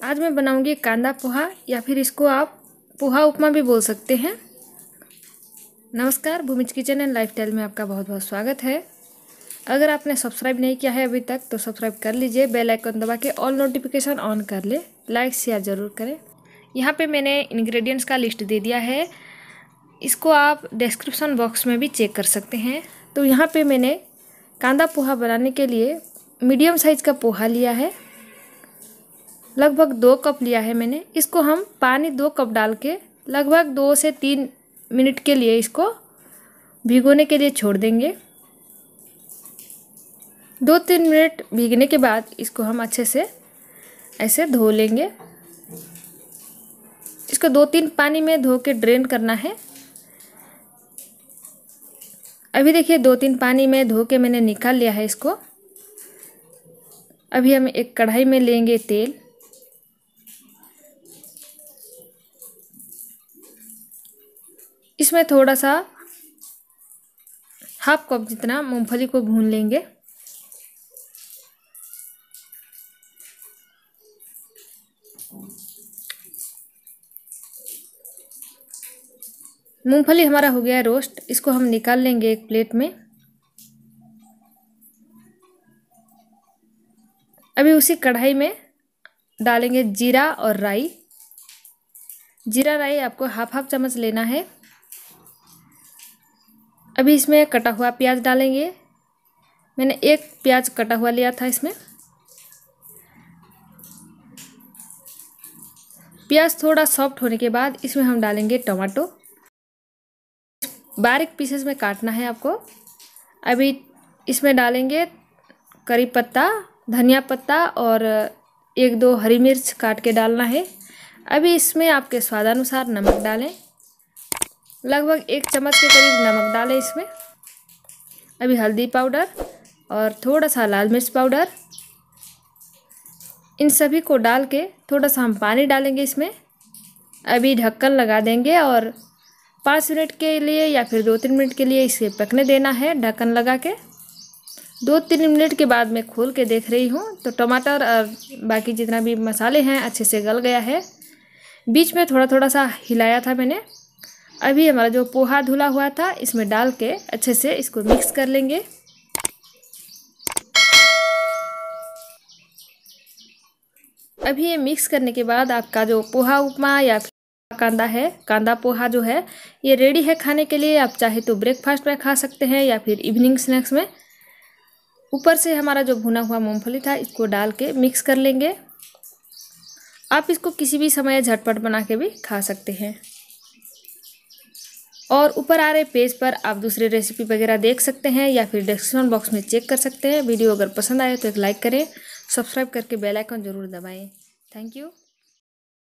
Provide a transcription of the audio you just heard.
आज मैं बनाऊँगी कांदा पोहा या फिर इसको आप पोहा उपमा भी बोल सकते हैं। नमस्कार, भूमिज किचन एंड लाइफस्टाइल में आपका बहुत बहुत स्वागत है। अगर आपने सब्सक्राइब नहीं किया है अभी तक तो सब्सक्राइब कर लीजिए, बेल आइकन दबा के ऑल नोटिफिकेशन ऑन कर ले, लाइक, शेयर ज़रूर करें। यहाँ पे मैंने इंग्रेडिएंट्स का लिस्ट दे दिया है। इसको आप डिस्क्रिप्शन बॉक्स में भी चेक कर सकते हैं। तो यहाँ पे मैंने कांदा पोहा बनाने के लिए मीडियम साइज़ का पोहा लिया है। लगभग दो कप लिया है मैंने। इसको हम पानी दो कप डाल के लगभग दो से तीन मिनट के लिए इसको भिगोने के लिए छोड़ देंगे। दो तीन मिनट भीगने के बाद इसको हम अच्छे से ऐसे धो लेंगे। इसको दो तीन पानी में धो के ड्रेन करना है। अभी देखिए दो तीन पानी में धो के मैंने निकाल लिया है इसको। अभी हम एक कढ़ाई में लेंगे तेल। इसमें थोड़ा सा हाफ़ कप जितना मूंगफली को भून लेंगे। मूंगफली हमारा हो गया है रोस्ट, इसको हम निकाल लेंगे एक प्लेट में। अभी उसी कढ़ाई में डालेंगे जीरा और राई। जीरा राई आपको हाफ़ हाफ़ चम्मच लेना है। अभी इसमें कटा हुआ प्याज डालेंगे। मैंने एक प्याज कटा हुआ लिया था इसमें। प्याज थोड़ा सॉफ्ट होने के बाद इसमें हम डालेंगे टमाटो। बारीक पीसेस में काटना है आपको। अभी इसमें डालेंगे करी पत्ता, धनिया पत्ता और एक दो हरी मिर्च काट के डालना है। अभी इसमें आपके स्वादानुसार नमक डालें। लगभग एक चम्मच के करीब नमक डालें इसमें। अभी हल्दी पाउडर और थोड़ा सा लाल मिर्च पाउडर। इन सभी को डाल के थोड़ा सा हम पानी डालेंगे इसमें। अभी ढक्कन लगा देंगे और पाँच मिनट के लिए या फिर दो तीन मिनट के लिए इसे पकने देना है ढक्कन लगा के। दो तीन मिनट के बाद मैं खोल के देख रही हूँ। तो टमाटर और बाकी जितना भी मसाले हैं अच्छे से गल गया है। बीच में थोड़ा थोड़ा सा हिलाया था मैंने। अभी हमारा जो पोहा धुला हुआ था, इसमें डाल के अच्छे से इसको मिक्स कर लेंगे। अभी ये मिक्स करने के बाद आपका जो पोहा उपमा या कांदा है, कांदा पोहा जो है, ये रेडी है खाने के लिए। आप चाहे तो ब्रेकफास्ट में खा सकते हैं या फिर इवनिंग स्नैक्स में। ऊपर से हमारा जो भुना हुआ मूंगफली था, इसको डाल के मिक्स कर लेंगे। आप इसको किसी भी समय झटपट बना के भी खा सकते हैं। और ऊपर आ रहे पेज पर आप दूसरे रेसिपी वगैरह देख सकते हैं या फिर डिस्क्रिप्शन बॉक्स में चेक कर सकते हैं। वीडियो अगर पसंद आए तो एक लाइक करें। सब्सक्राइब करके बेल आइकन ज़रूर दबाएँ। Thank you